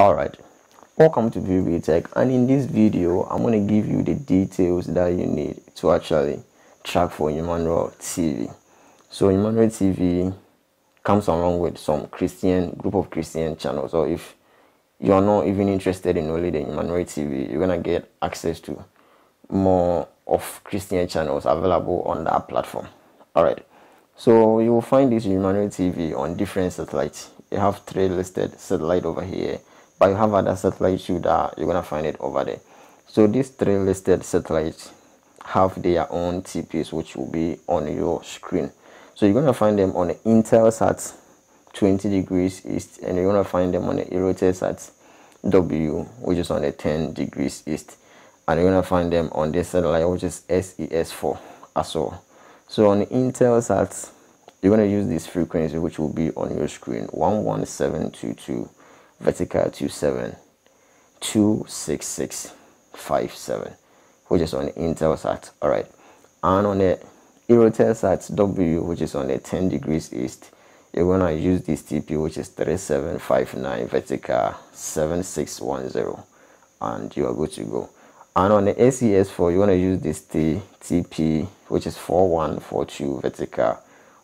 Alright, welcome to Pbteck and in this video I'm going to give you the details that you need to actually track for Emmanuel TV. So Emmanuel TV comes along with some Christian group of Christian channels or if you're not even interested in only the Emmanuel TV you're going to get access to more of Christian channels available on that platform. Alright, so you will find this Emmanuel TV on different satellites. You have three listed satellite over here but you have other satellites too that you're gonna find it over there. So these three listed satellites have their own TPs which will be on your screen. So you're gonna find them on the Intelsat 20 degrees east and you're gonna find them on the Eutelsat W which is on the 10 degrees east. And you're gonna find them on this satellite which is SES4 as well. So on the Intelsat you're gonna use this frequency which will be on your screen 11722 vertical 27 26657 which is on Intelsat all right. And on the Eutelsat W which is on the 10 degrees east you're gonna use this TP which is 3759 vertical 7610 and you are good to go. And on the SES4 you're gonna use this TP which is 4142 vertical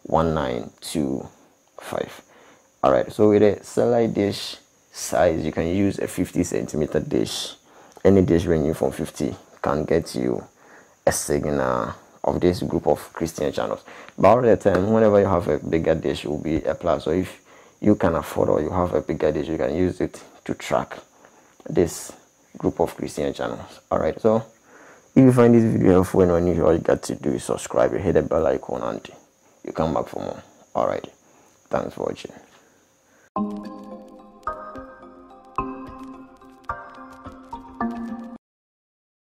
1925 all right. So with a satellite dish size you can use a 50 centimeter dish. Any dish ranging from 50 can get you a signal of this group of christian channels. But all the time whenever you have a bigger dish it will be a plus. So if you can afford or you have a bigger dish you can use it to track this group of christian channels. All right so if you find this video helpful and unusual all you got to do is subscribe hit the bell icon and you come back for more. All right thanks for watching